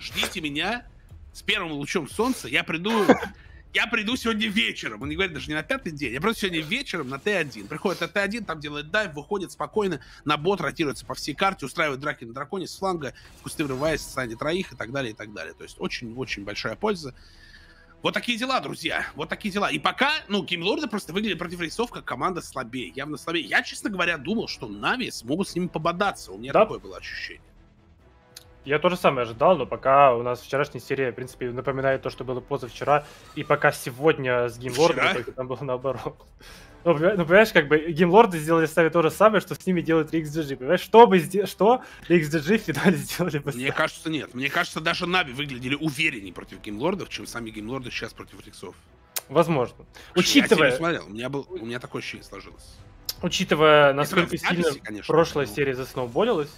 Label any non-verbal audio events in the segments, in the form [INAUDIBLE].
ждите меня с первым лучом солнца. Я приду я приду сегодня вечером. Он не говорит даже не на пятый день. Я просто сегодня вечером на Т1. Приходит на Т1, там делает дайв, выходит спокойно, на бот ротируется по всей карте, устраивает драки на драконе с фланга, в кусты врываясь, станет троих и так далее, и так далее. То есть очень-очень большая польза. Вот такие дела, друзья. Вот такие дела. И пока, ну, геймлорды просто выглядели против рейсов как команда слабее, явно слабее. Я, честно говоря, думал, что Нави смогут с ними пободаться. У меня да? такое было ощущение. Я тоже самое ожидал, но пока у нас вчерашняя серия, в принципе, напоминает то, что было позавчера, и пока сегодня с геймлордом, только там было наоборот. Ну, ну, понимаешь, как бы геймлорды сделали с нами то же самое, что с ними делает XDG. Понимаешь, что бы что XDG в финале [LAUGHS] сделали бы Мне кажется, нет. Мне кажется, даже Нави выглядели увереннее против геймлордов, чем сами геймлорды сейчас против Риксов. Возможно. Учитывая... Я смотрел, у меня, был, у меня такое ощущение сложилось. Учитывая, насколько сильно конечно, прошлая но... серия засноуболилась,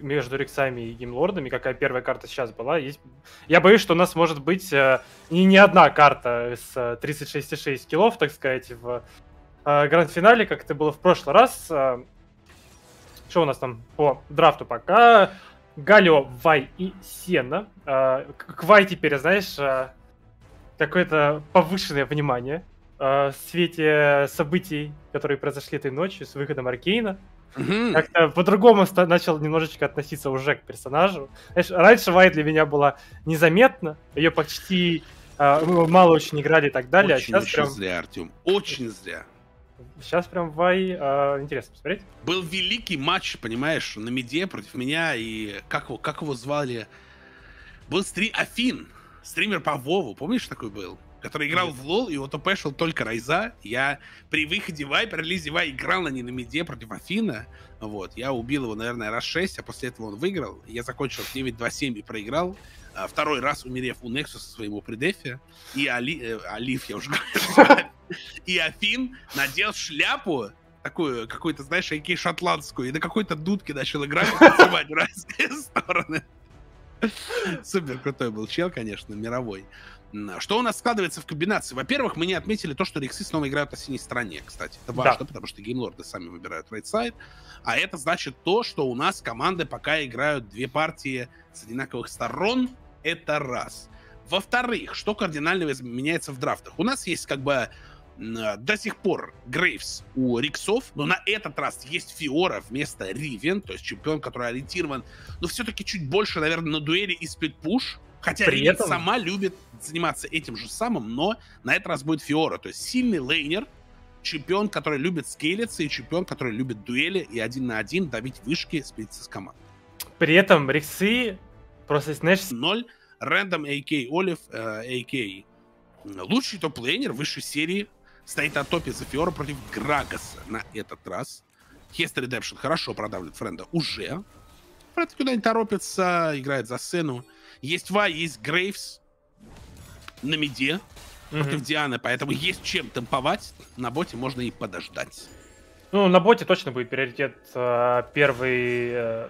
между Рексами и Геймлордами, какая первая карта сейчас была. Есть... Я боюсь, что у нас может быть э, не, не одна карта с 36,6 э, киллов, так сказать, в э, гранд-финале, как это было в прошлый раз. Э, что у нас там по драфту пока? Галио, Вай и Сена. Э, к Вай теперь, знаешь, э, какое-то повышенное внимание в свете событий, которые произошли этой ночью с выходом Аркейна. Угу. Как-то по-другому начал немножечко относиться уже к персонажу. Знаешь, раньше Вай для меня была незаметна, ее почти э, мало очень играли и так далее. Очень, а сейчас прям... зря, Артем, очень зря. Сейчас прям Вай э, интересно посмотреть. Был великий матч, понимаешь, на меде против меня, и как его, как его звали? Был стри... Афин, стример по Вову, помнишь, такой был? Который играл в лол, и вот ОПшил только Райза. Я при выходе Вайпер, релизе Вай играл на не на миде против Афина. Вот, я убил его, наверное, раз 6, а после этого он выиграл. Я закончил 9-2-7 и проиграл. А, второй раз умерев у Нексуса своему предефе. И Али... Э, Алиф, я уже говорю. И Афин надел шляпу, такую, какую-то, знаешь, айки шотландскую, и на какой-то дудке начал играть, танцевать в [LAUGHS] разные стороны. Супер крутой был чел, конечно, мировой. Что у нас складывается в комбинации? Во-первых, мы не отметили то, что Рексы снова играют на синей стороне, кстати. Это важно, да. потому что геймлорды сами выбирают side. А это значит то, что у нас команды пока играют две партии с одинаковых сторон. Это раз. Во-вторых, что кардинально меняется в драфтах? У нас есть как бы до сих пор Грейвс у Риксов, но на этот раз есть Фиора вместо Ривен, то есть чемпион, который ориентирован, но все-таки чуть больше, наверное, на дуэли и сплитпуш, Хотя При этом... сама любит заниматься этим же самым, но на этот раз будет Фиора. То есть сильный лейнер, чемпион, который любит скейлиться, и чемпион, который любит дуэли и один на один давить вышки, сплититься с командой. При этом Риксы просто, знаешь... Ноль. Рэндом, AK Олив, AK. Лучший топ-лейнер высшей серии стоит на топе за Фиора против Грагаса на этот раз. Хестер Redemption хорошо продавливает Френда уже. Френд куда не торопится, играет за сцену. Есть Вай, есть Грейвс на миде mm-hmm. против Дианы, поэтому есть чем темповать. На боте можно и подождать. Ну, на боте точно будет приоритет э, первый э,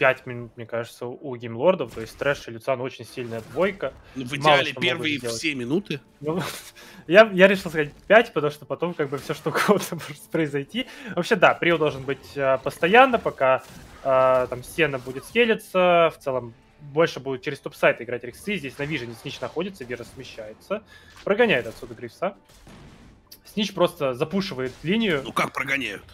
5 минут, мне кажется, у геймлордов. То есть Трэш и Люциан очень сильная двойка. Ну, в идеале первые все минуты. Ну, [LAUGHS] я, я решил сказать 5, потому что потом как бы все что угодно [LAUGHS] может произойти. Вообще, да, прио должен быть э, постоянно, пока э, там стена будет скелиться. В целом больше будет через топ-сайт играть Рексы. Здесь на Вижене Снич находится, Вера смещается. Прогоняет отсюда Грифса. Снич просто запушивает линию. Ну как прогоняют?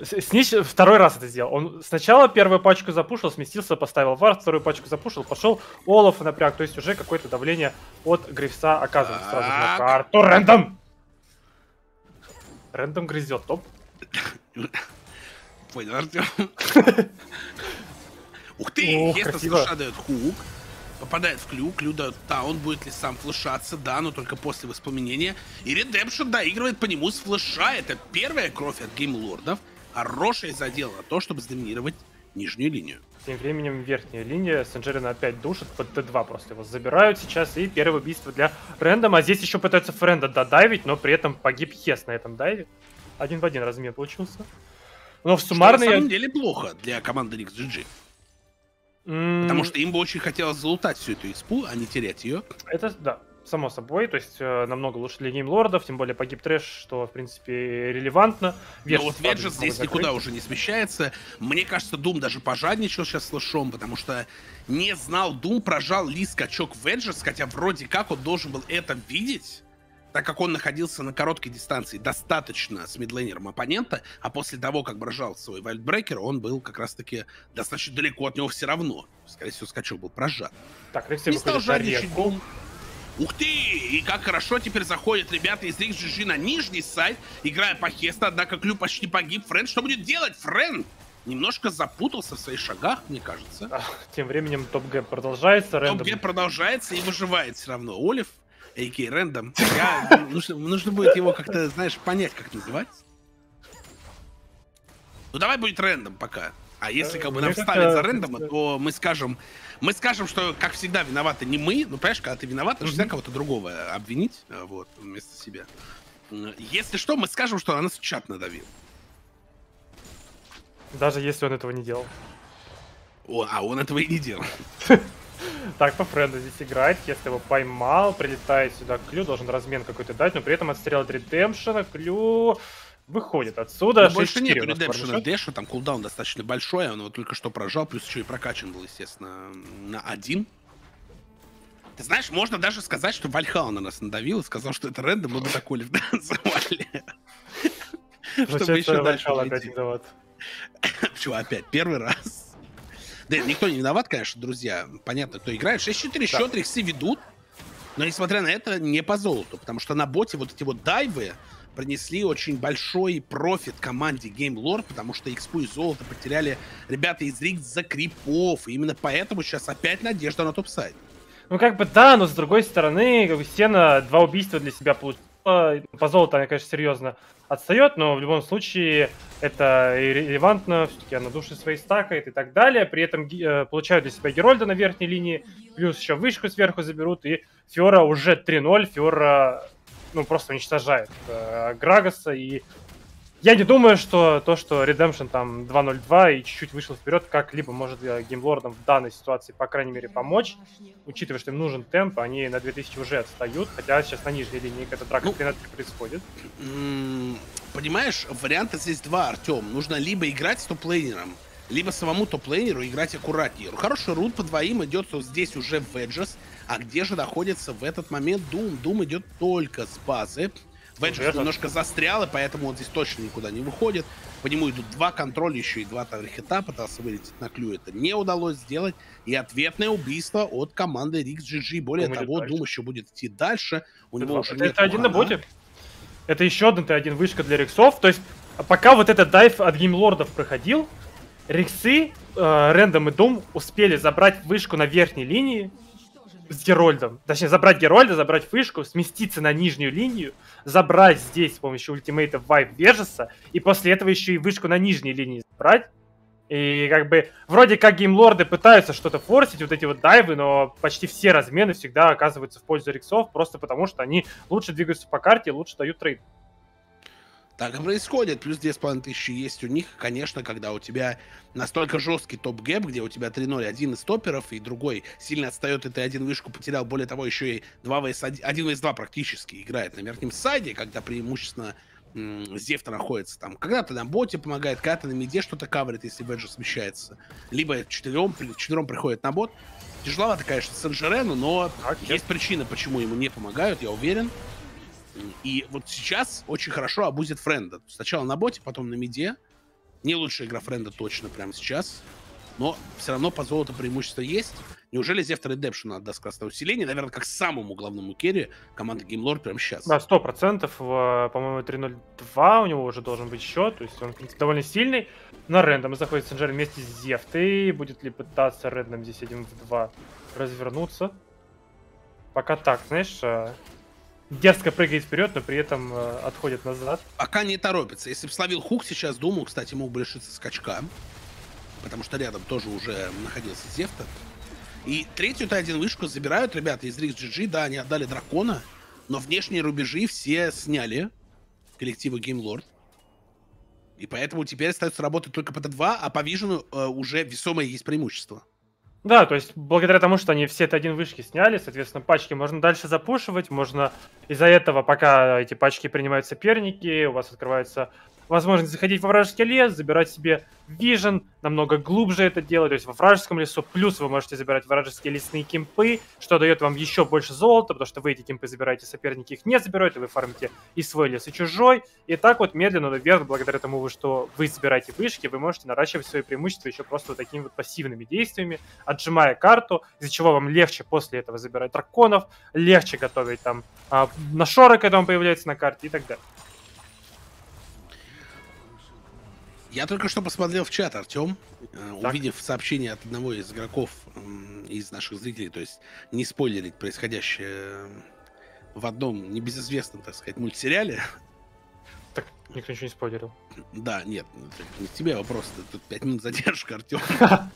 Снич второй раз это сделал. Он сначала первую пачку запушил, сместился, поставил вар, вторую пачку запушил, пошел Олаф напряг. То есть уже какое-то давление от Грифса оказывается сразу на карту. Рэндом! Рэндом грызет топ. [LAUGHS] Понял, Артем. [LAUGHS] Ух ты, О, Хеста флеша дает хук. Попадает в клюк, Клю дает таун, будет ли сам флешаться, да, но только после воспламенения. И Редемпшн доигрывает по нему с флеша. Это первая кровь от геймлордов. Хорошее задел на то, чтобы сдоминировать нижнюю линию. Тем временем верхняя линия. Сенджерина опять душит под Т2 просто его забирают сейчас. И первое убийство для Рэндома. А здесь еще пытаются Френда додавить, но при этом погиб Хес на этом дайве. Один в один размен получился. Но в суммарной... Что на самом деле плохо для команды NixGG. Потому что им бы очень хотелось залутать всю эту испу, а не терять ее. Это да. само собой, то есть э, намного лучше для геймлордов, тем более погиб трэш, что, в принципе, релевантно. Но вот Веджи здесь закрыть. никуда уже не смещается. Мне кажется, Дум даже пожадничал сейчас с лышом, потому что не знал Дум, прожал Ли скачок Веджес, хотя вроде как он должен был это видеть, так как он находился на короткой дистанции достаточно с мидлейнером оппонента, а после того, как брожал свой вальдбрекер, он был как раз-таки достаточно далеко от него все равно. Скорее всего, скачок был прожат. Так, Рексей не стал жадничать. Ух ты! И как хорошо теперь заходят ребята из XGG на нижний сайт, играя по Хеста, однако Клю почти погиб. Френ, что будет делать? Френ немножко запутался в своих шагах, мне кажется. Тем временем top gap продолжается. Top gap продолжается и выживает все равно. Олив, a.k.a. Рэндом. Я, нужно, нужно будет его как-то, знаешь, понять, как называть. Ну давай будет рэндом пока. А если как бы нам ставят за рэндома, то мы скажем, мы скажем, что, как всегда, виноваты не мы. Ну, понимаешь, когда ты виноват, нужно всегда кого-то другого обвинить, э, вот, вместо себя. Если что, мы скажем, что она нас чат надавил. Даже если он этого не делал. О, а он этого и не делал. [LAUGHS] Так, по френду здесь играет, если его поймал, прилетает сюда Клю, должен размен какой-то дать, но при этом отстрел от редемпшена, Клю выходит отсюда. Но больше нет редемпшена Дэша, там кулдаун достаточно большой, он его только что прожал, плюс еще и прокачан был, естественно, на один. Ты знаешь, можно даже сказать, что Вальхал на нас надавил и сказал, что это рендом, мы бы такой [LAUGHS] называли. Чтобы еще дальше. Почему опять? Первый раз. Да, никто не виноват, конечно, друзья. Понятно, кто играет. 6-4 счет Риксы ведут. Но, несмотря на это, не по золоту. Потому что на боте вот эти вот дайвы, принесли очень большой профит команде GameLord, потому что экспу и золото потеряли ребята из Рикс за крипов. И именно поэтому сейчас опять надежда на top side. Ну, как бы да, но с другой стороны, как бы Сена два убийства для себя получила. По золоту она, конечно, серьезно отстает, но в любом случае это и релевантно, все-таки она души свои стакает и так далее. При этом э, получают для себя Герольда на верхней линии, плюс еще вышку сверху заберут, и Фиора уже 3-0, Фиора ну, просто уничтожает э, Грагоса. И я не думаю, что то, что Redemption там 2.02 и чуть-чуть вышел вперед, как-либо может э, геймлордам в данной ситуации, по крайней мере, помочь. Учитывая, что им нужен темп, они на 2000 уже отстают, хотя сейчас на нижней линии эта драка ну, 13 происходит. Понимаешь, варианта здесь два, Артем. Нужно либо играть с топ-лейнером, либо самому топ-лейнеру играть аккуратнее. Хороший рут по двоим идет здесь уже в Веджес, а где же находится в этот момент Doom? Doom идет только с базы. Веджес немножко застрял, и поэтому он здесь точно никуда не выходит. По нему идут два контроля, еще и два таврихита. Пытался вылететь на клю. Это не удалось сделать. И ответное убийство от команды Рикс GG. Более Doom того, Doom еще будет идти дальше. У него уже это, это один на боте. Это еще один Т1 вышка для Риксов. То есть, пока вот этот дайв от геймлордов проходил, Риксы, э, Рэндом и Дум успели забрать вышку на верхней линии, с Герольдом. Точнее, забрать Герольда, забрать фышку, сместиться на нижнюю линию, забрать здесь с помощью ультимейта Вайп Вежеса, и после этого еще и вышку на нижней линии забрать. И как бы вроде как геймлорды пытаются что-то форсить, вот эти вот дайвы, но почти все размены всегда оказываются в пользу риксов, просто потому что они лучше двигаются по карте лучше дают trade. Так и происходит. Плюс 2500 есть у них, конечно, когда у тебя настолько жесткий top gap, где у тебя 3-0 один из топеров, и другой сильно отстает, и ты один вышку потерял. Более того, еще и 2 vs 1, 1 vs 2 практически играет на верхнем сайде, когда преимущественно Зефта находится там. Когда-то на боте помогает, когда-то на миде что-то каверит, если Веджи смещается. Либо четвером, четвером приходит на бот. Тяжеловато, конечно, Сен-Жерену, но okay. есть причина, почему ему не помогают, я уверен. И вот сейчас очень хорошо абузит Френда. Сначала на боте, потом на миде. Не лучшая игра Френда точно прямо сейчас. Но все равно по золоту преимущество есть. Неужели Зефт Redemption отдаст красное усиление? Наверное, как самому главному керри команды Геймлор прямо сейчас. Да, сто процентов. По-моему, 3.02 у него уже должен быть счет. То есть он, в принципе, довольно сильный. На рэндом заходит Сенджер вместе с Зефтой. Будет ли пытаться рэндом здесь 1 в 2 развернуться? Пока так, знаешь, а, дерзко прыгает вперед, но при этом э, отходит назад. Пока не торопится. Если бы словил хук сейчас, думаю, кстати, мог бы лишиться скачка. Потому что рядом тоже уже находился Зефта. И третью Т1 вышку забирают ребята из Рикс GG. Да, они отдали дракона, но внешние рубежи все сняли коллектива Game И поэтому теперь остается работать только по Т2, а по Вижену э, уже весомое есть преимущество. Да, то есть благодаря тому, что они все это один вышки сняли, соответственно, пачки можно дальше запушивать, можно из-за этого, пока эти пачки принимают соперники, у вас открывается возможность заходить во вражеский лес, забирать себе вижен, намного глубже это делать, то есть во вражеском лесу, плюс вы можете забирать вражеские лесные кемпы, что дает вам еще больше золота, потому что вы эти кемпы забираете, соперники их не забирают, и вы фармите и свой лес, и чужой, и так вот медленно, но верно, благодаря тому, что вы забираете вышки, вы можете наращивать свои преимущества еще просто вот такими вот пассивными действиями, отжимая карту, из-за чего вам легче после этого забирать драконов, легче готовить там а, нашоры, когда он появляется на карте и так далее. Я только что посмотрел в чат, Артем, э, увидев сообщение от одного из игроков, из наших зрителей, то есть не спойлерить происходящее в одном небезызвестном, так сказать, мультсериале. Так, никто ничего не спойлерил. Да, нет, ну, не тебе вопрос, тут пять минут задержка, Артем. [LAUGHS]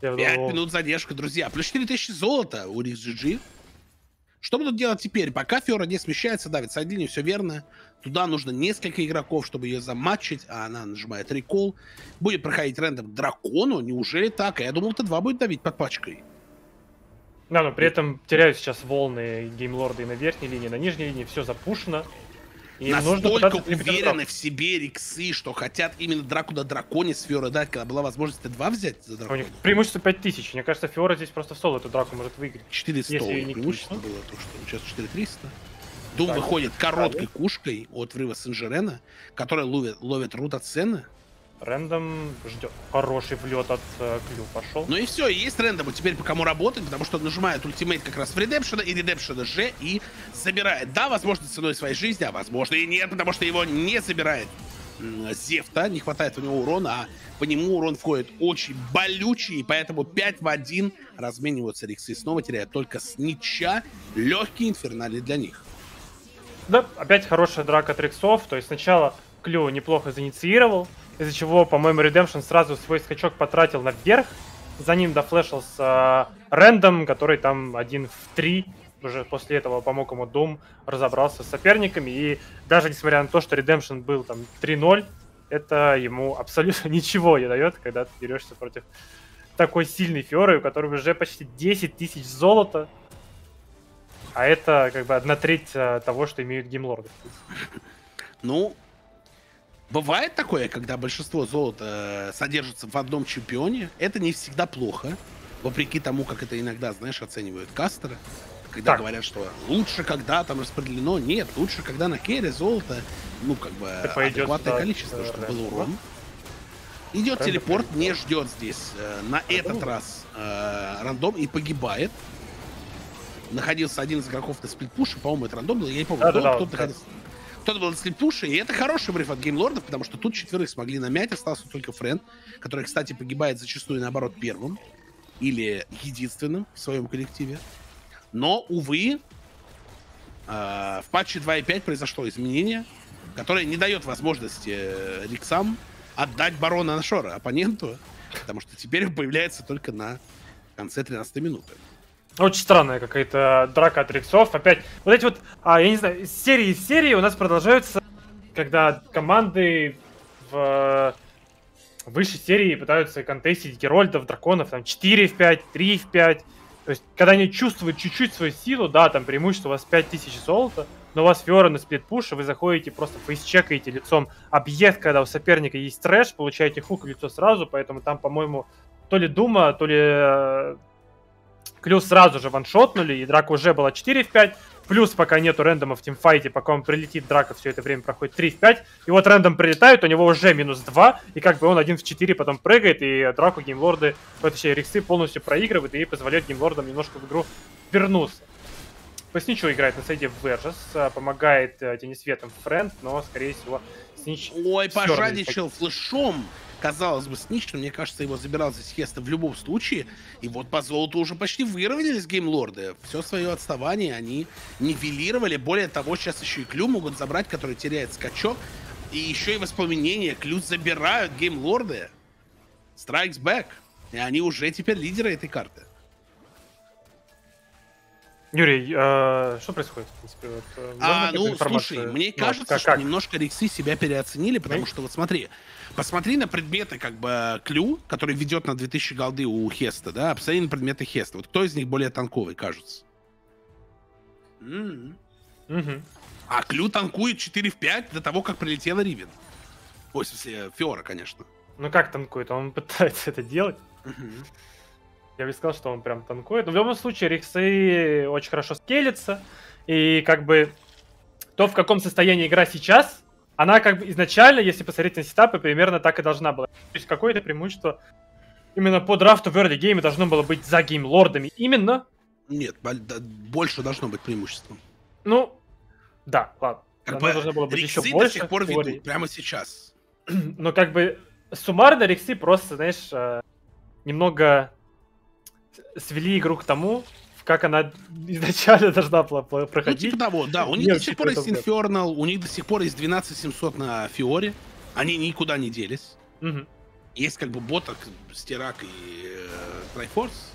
Пять минут задержка, друзья. Плюс 4000 золота у RixGG. Что будут делать теперь? Пока Фиора не смещается, давит с линию, все верно. Туда нужно несколько игроков, чтобы ее заматчить, а она нажимает рекол. Будет проходить рендом дракону. Неужели так? Я думал, Т2 будет давить под пачкой. Да, но при этом теряют сейчас волны геймлорды на верхней линии, на нижней линии все запушено. И Настолько уверены в себе риксы, что хотят именно драку на драконе с Фиора дать, когда была возможность Т2 взять за дракона. У них преимущество 5000. Мне кажется, Фиора здесь просто в соло эту драку может выиграть. 400 преимущество было, то что сейчас 4300. Дум так, выходит короткой кушкой от взрыва Сен-Жерена, которая ловит, ловит рут от Сены. Рэндом ждет. Хороший влет от э, Клю пошел. Ну и все, есть рэндом. Теперь по кому работать, потому что нажимает ультимейт как раз в Редемпшена и Редемпшена же и забирает. Да, возможно, ценой своей жизни, а возможно и нет, потому что его не забирает Зефта. Не хватает у него урона, а по нему урон входит очень болючий, и поэтому 5 в 1 размениваются Риксы. Снова теряют только с нича. Легкий инфернали для них. Да, опять хорошая драка Триксов. То есть сначала Клю неплохо заинициировал, из-за чего, по-моему, Redemption сразу свой скачок потратил наверх. За ним дофлешился э, Рэндом, который там один в три уже после этого помог ему Doom, разобрался с соперниками. И даже несмотря на то, что Redemption был там 3-0, это ему [LAUGHS] абсолютно ничего не дает, когда ты дерешься против такой сильной Фиоры, у которой уже почти 10 тысяч золота. А это как бы одна треть э, того, что имеют геймлорды. Ну, Бывает такое, когда большинство золота э, содержится в одном чемпионе. Это не всегда плохо. Вопреки тому, как это иногда, знаешь, оценивают кастеры. Когда так. говорят, что лучше, когда там распределено. Нет, лучше, когда на керри золото, ну, как бы, адекватное да, количество, да, чтобы да, был урон. Идет телепорт, не ждет здесь э, на этот раз э, рандом и погибает. Находился один из игроков на сплитпуше, по-моему, это рандом был, я не помню, да, кто, да, кто да. находился кто-то был на слепуше, и это хороший бриф от геймлордов, потому что тут четверых смогли намять, остался только Френд, который, кстати, погибает зачастую, наоборот, первым или единственным в своем коллективе. Но, увы, э, в патче 2.5 произошло изменение, которое не дает возможности э, Риксам отдать барона Нашора оппоненту, потому что теперь он появляется только на конце 13 минуты. Очень странная какая-то драка от рексов. Опять, вот эти вот, а, я не знаю, серии из серии у нас продолжаются, когда команды в высшей серии пытаются контестить герольдов, драконов, там 4 в 5, 3 в 5. То есть, когда они чувствуют чуть-чуть свою силу, да, там преимущество у вас 5000 золота, но у вас Фиора на сплитпуш, вы заходите, просто фейсчекаете лицом объект, когда у соперника есть трэш, получаете хук в лицо сразу, поэтому там, по-моему, то ли Дума, то ли э, Клю сразу же ваншотнули, и драка уже была 4 в 5. Плюс, пока нету рэндома в тимфайте, пока он прилетит, драка все это время проходит 3 в 5. И вот рэндом прилетает, у него уже минус 2, и как бы он 1 в 4 потом прыгает, и драку геймлорды, точнее, риксы полностью проигрывают, и позволяет геймлордам немножко в игру вернуться. Посничу играет на сайде Versus, а, помогает э, Тенисветом Френд, но, скорее всего, Снич... Ой, пожадничал флешом казалось бы, Снич, мне кажется, его забирал здесь Хеста в любом случае. И вот по золоту уже почти выровнялись геймлорды. Все свое отставание они нивелировали. Более того, сейчас еще и Клю могут забрать, который теряет скачок. И еще и воспламенение. Клю забирают геймлорды. Strikes back. И они уже теперь лидеры этой карты. Юрий, э, что происходит, в принципе? Вот, э, а, ну, слушай, мне ну, кажется, как, что как? немножко Риксы себя переоценили, потому Мы? что, вот смотри, посмотри на предметы, как бы, Клю, который ведет на 2000 голды у Хеста, да, посмотри на предметы Хеста. Вот кто из них более танковый, кажется? Mm-hmm. Угу. А Клю танкует 4 в 5 до того, как прилетела Ривен. Ой, в смысле, Фиора, конечно. Ну как танкует? Он пытается это делать. Угу. Я бы сказал, что он прям танкует. Но в любом случае, Риксы очень хорошо скелится. И как бы то, в каком состоянии игра сейчас, она как бы изначально, если посмотреть на сетапы, примерно так и должна была. То есть какое-то преимущество именно по драфту в early game должно было быть за геймлордами. Именно. Нет, больше должно быть преимуществом. Ну, да, ладно. Как бы должно было быть еще больше. до сих пор ведут, прямо сейчас. [CLEARS THROAT] Но как бы суммарно Риксы просто, знаешь, э, немного свели игру к тому, как она изначально должна была проходить. Ну, типа того, да. У них до сих пор есть Infernal, у них до сих пор есть 12700 на Фиоре. Они никуда не делись. Угу. Есть как бы боток, Стирак и э, Трайфорс.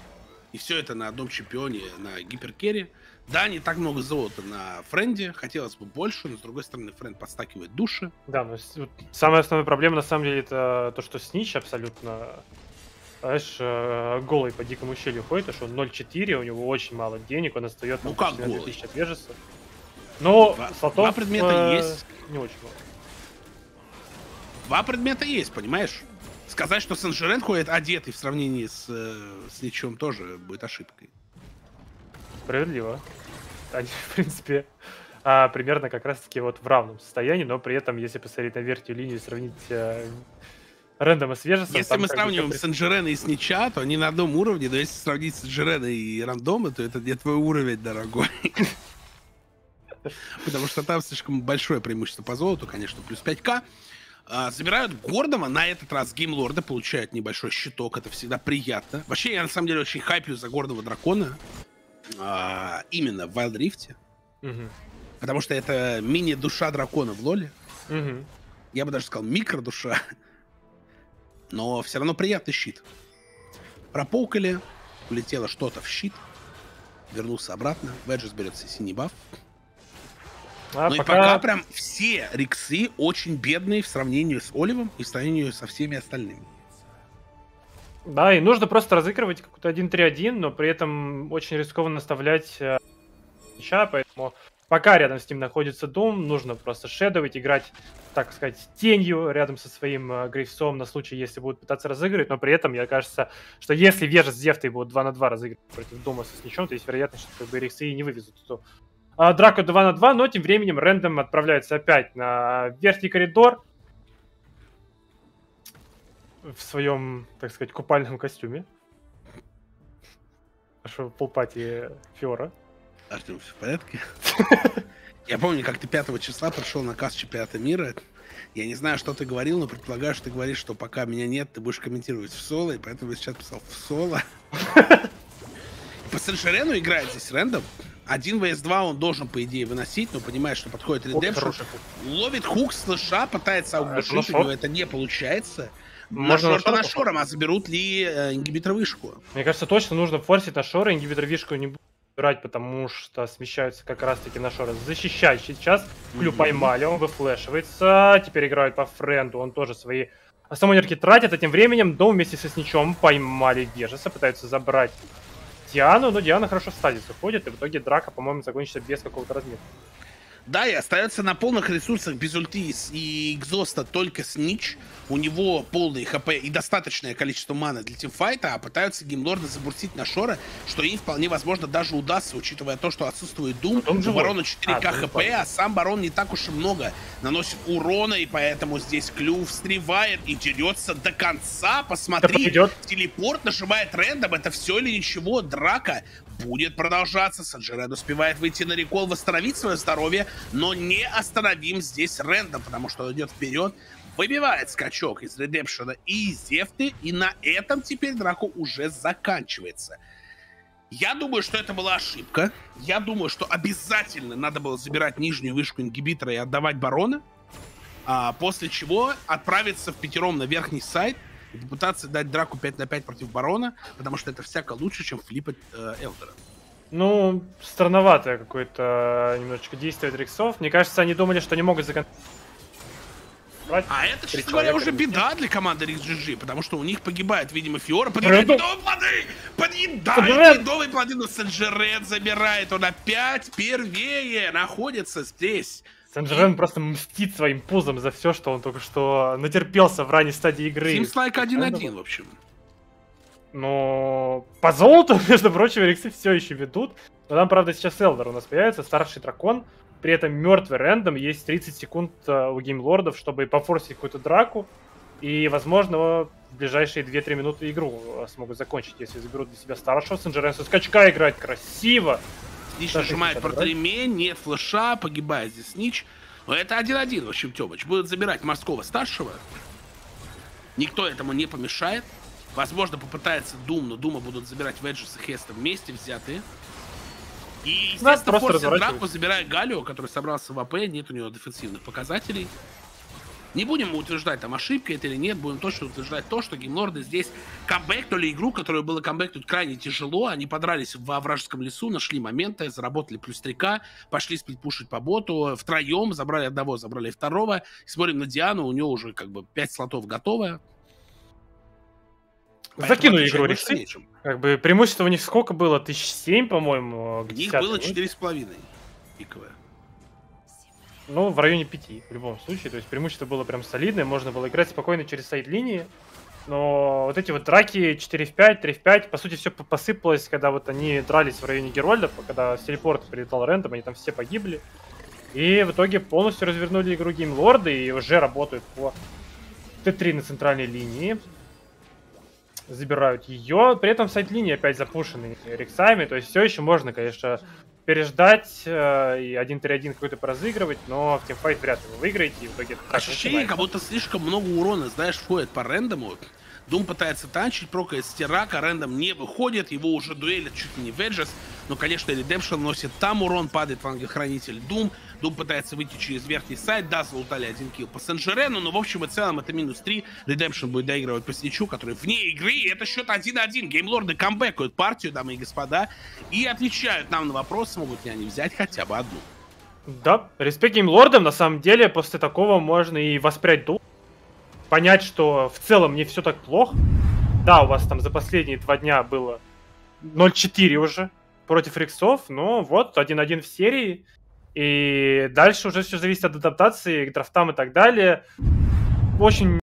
И все это на одном чемпионе, на Гиперкере. Да, не так много золота на Френде, хотелось бы больше, но с другой стороны Френд подстакивает души. Да, но самая основная проблема на самом деле это то, что Снич абсолютно знаешь, э, голый по дикому ущелью ходит, а что он 0.4, у него очень мало денег, он остается ну, как 2000 от Вежеса. Но два, слотов два предмета э, есть. Не очень много. Два предмета есть, понимаешь? Сказать, что Сен-Жерен ходит одетый в сравнении с, э, с Ничем тоже будет ошибкой. Справедливо. Они, [LAUGHS] в принципе, а, примерно как раз-таки вот в равном состоянии, но при этом, если посмотреть на верхнюю линию и сравнить а, С Вежесом... Если мы сравниваем бы... Сенджерена и Снича, то они на одном уровне, но если сравнить Сенджерена и Рандома, то это не твой уровень, дорогой. [LAUGHS] Потому что там слишком большое преимущество по золоту, конечно, плюс 5к. А, забирают Гордома, на этот раз геймлорда получают небольшой щиток, это всегда приятно. Вообще, я на самом деле очень хайплю за гордого дракона а, именно в Wild Rift. Угу. Потому что это мини-душа дракона в лоле. Угу. Я бы даже сказал микро-душа. [LAUGHS] Но все равно приятный щит. Пропукали, улетело что-то в щит. Вернулся обратно. Веджес берется синий баф. А ну пока... и пока прям все риксы очень бедные в сравнении с Оливом и в сравнении со всеми остальными. Да, и нужно просто разыгрывать какой-то 1-3-1, но при этом очень рискованно оставлять э, мяча, поэтому пока рядом с ним находится Дом, нужно просто шедовать, играть, так сказать, тенью рядом со своим э, Грейвсом на случай, если будут пытаться разыгрывать, но при этом, мне кажется, что если Вежа с Зефтой будут 2 на 2 разыгрывать против Дома со Сничом, то есть вероятность, что как бы Риксы не вывезут эту а, драку 2 на 2, но тем временем Рэндом отправляется опять на верхний коридор, в своем, так сказать, купальном костюме. Нашего полпати Фиора. Артем, все в порядке? Я помню, как ты 5 числа пришел на касс чемпионата мира. Я не знаю, что ты говорил, но предполагаю, что ты говоришь, что пока меня нет, ты будешь комментировать в соло, и поэтому я сейчас писал в соло. По Сеншерену играет здесь рэндом. Один vs 2 он должен, по идее, выносить, но понимает, что подходит редемпшн. Ловит хук слыша, пытается оглушить, у него это не получается. Можно на шорта на шором, а заберут ли э, ингибитор вышку? Мне кажется, точно нужно форсить на шоры, ингибитор вышку не брать, потому что смещаются как раз-таки на шоры. Защищать сейчас. Клю поймали, он выфлешивается. Теперь играют по френду, он тоже свои самонерки тратит, а тем временем Дом вместе со Сничом поймали Вежеса, пытаются забрать Диану, но Диана хорошо в стадии заходит, и в итоге драка, по-моему, закончится без какого-то размера. Да, и остается на полных ресурсах без ульти и экзоста только Снич. У него полный хп и достаточное количество маны для тимфайта, а пытаются геймлорды забурсить на Шора, что им вполне возможно даже удастся, учитывая то, что отсутствует Дум. У Барона 4к а, хп, а сам Барон не так уж и много наносит урона, и поэтому здесь Клю встревает и дерется до конца. Посмотри, телепорт нажимает рендом, это все или ничего, драка будет продолжаться. Санджеред успевает выйти на рекол, восстановить свое здоровье, но не остановим здесь Рэндом, потому что он идет вперед, выбивает скачок из Редемпшена и Зефты, и на этом теперь драку уже заканчивается. Я думаю, что это была ошибка. Я думаю, что обязательно надо было забирать нижнюю вышку ингибитора и отдавать барона, а после чего отправиться в пятером на верхний сайт и попытаться дать драку 5 на 5 против барона, потому что это всяко лучше, чем флипать э, Элдера. Ну, странноватое какое-то немножечко действие Дриксов. Мне кажется, они думали, что не могут законтролировать а это, честно говоря, уже беда для команды RxGG, потому что у них погибает, видимо, Фиора, подъедает медовые плоды! Подъедает медовые плоды, но Сенджерет забирает, он опять первее находится здесь. Сен-Жермен просто мстит своим пузом за все, что он только что натерпелся в ранней стадии игры. Team Like 1-1, в общем. Но по золоту, [LAUGHS] между прочим, Риксы все еще ведут. Но там, правда, сейчас Элдер у нас появится, старший дракон. При этом мертвый рэндом, есть 30 секунд э, у геймлордов, чтобы пофорсить какую-то драку. И, возможно, в ближайшие 2-3 минуты игру э, смогут закончить, если заберут для себя старшего. Сенджерен со скачка играть красиво. Снич нажимает портремень, нет флеша, погибает здесь Снич. Но это 1-1, в общем, Тёмыч. Будут забирать морского старшего. Никто этому не помешает. Возможно, попытается Дум, но Дума будут забирать Веджес и Хеста вместе взятые. И, естественно, Форсит драку, забирая Галио, который собрался в АП, нет у него дефенсивных показателей. Не будем утверждать, там, ошибка это или нет, будем точно утверждать то, что геймлорды здесь камбэкнули игру, которую было камбэкнуть крайне тяжело. Они подрались во вражеском лесу, нашли моменты, заработали плюс 3К, пошли сплитпушить по боту, втроем, забрали одного, забрали второго. Смотрим на Диану, у нее уже как бы 5 слотов готовы. Закинули игру Риксы. Как бы преимущество у них сколько было? Тысяч семь, по-моему, к них было четыре с половиной пиковое. Ну, в районе пяти, в любом случае. То есть преимущество было прям солидное, можно было играть спокойно через сайд-линии. Но вот эти вот драки 4 в 5, 3 в 5, по сути, все посыпалось, когда вот они дрались в районе Герольда, когда с телепорта прилетал Рэндом, они там все погибли. И в итоге полностью развернули игру геймлорды и уже работают по Т3 на центральной линии забирают ее. При этом сайт-линии опять запушены рексами, то есть все еще можно, конечно, переждать э, и 1-3-1 какой-то поразыгрывать, но в тимфайт вряд ли вы выиграете. И в итоге Ощущение, как будто слишком много урона, знаешь, входит по рендому. Дум пытается танчить, прокает стирака, рэндом не выходит, его уже дуэлят чуть ли не Веджес, но, конечно, Redemption носит там урон, падает в ангел-хранитель Дум, Дум пытается выйти через верхний сайт, да, залутали один килл по Сен-Жерену, но, в общем и целом, это минус 3, Redemption будет доигрывать по Сничу, который вне игры, и это счет 1-1, геймлорды камбэкают партию, дамы и господа, и отвечают нам на вопрос, смогут ли они взять хотя бы одну. Да, респект геймлордам, на самом деле, после такого можно и воспрять дух, понять, что в целом не все так плохо. Да, у вас там за последние два дня было 0-4 уже против Риксов, но вот 1-1 в серии. И дальше уже все зависит от адаптации к драфтам и так далее. Очень